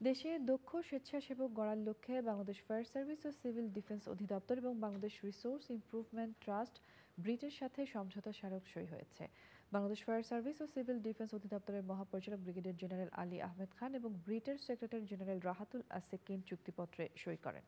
দেশে দক্ষ, স্বেচ্ছাসেবক গড়ার লক্ষ্যে বাংলাদেশ ফায়ার সার্ভিস ও সিভিল ডিফেন্স অধিদপ্তর এবং বাংলাদেশ রিসোর্স ইমপ্রুভমেন্ট ট্রাস্ট ব্রিটের সাথে সমঝোতা স্মারক সই হয়েছে। বাংলাদেশ ফায়ার সার্ভিস ও সিভিল ডিফেন্স অধিদপ্তরের মহাপরিচালক ব্রিগেডিয়ার জেনারেল আলী আহমেদ খান এবং ব্রিটের সেক্রেটারি জেনারেল রাহাতুল আসেকিন চুক্তিপত্রে সই করেন।